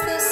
this